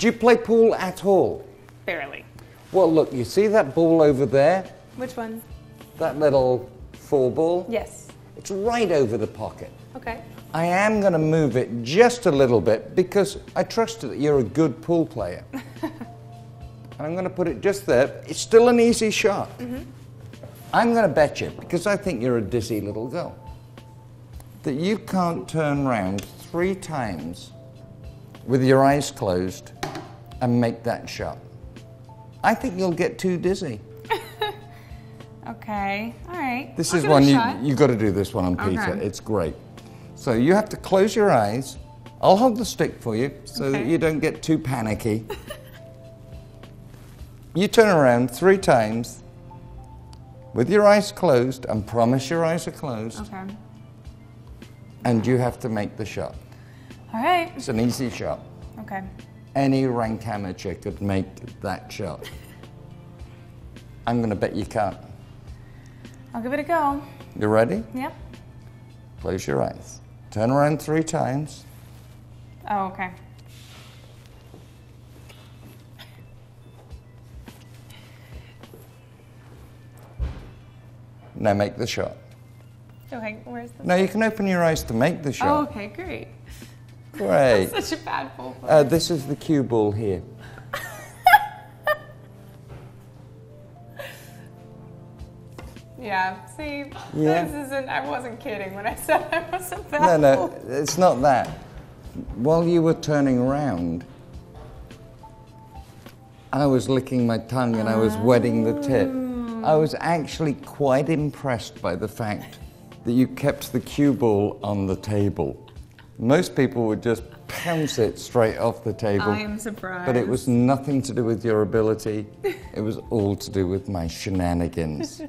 Do you play pool at all? Barely. Well, look, you see that ball over there? Which one? That little four ball? Yes. It's right over the pocket. Okay. I am going to move it just a little bit because I trust that you're a good pool player. and I'm going to put it just there. It's still an easy shot. Mm-hmm. I'm going to bet you, because I think you're a dizzy little girl, that you can't turn round three times with your eyes closed and make that shot. I think you'll get too dizzy. Okay. All right. This I'll is give it a one you you got to do this one on Peter. Okay. It's great. So you have to close your eyes. I'll hold the stick for you so that you don't get too panicky. you turn around three times with your eyes closed and promise your eyes are closed Okay. and you have to make the shot. All right. It's an easy shot. Okay. Any rank amateur could make that shot. I'm going to bet you can't. I'll give it a go. You ready? Yep. Close your eyes. Turn around three times. Oh, okay. Now make the shot. Okay. Where's the? Now you can open your eyes to make the shot. Oh, shot. okay. Great. Great. Such a bad player. Uh, this is the cue ball here. yeah. See, Yeah. this isn't. I wasn't kidding when I said I wasn't bad. No, no, it's not that. While you were turning around, I was licking my tongue and I was wetting the tip. I was actually quite impressed by the fact that you kept the cue ball on the table. Most people would just pounce it straight off the table. I am surprised. But it was nothing to do with your ability. it was all to do with my shenanigans.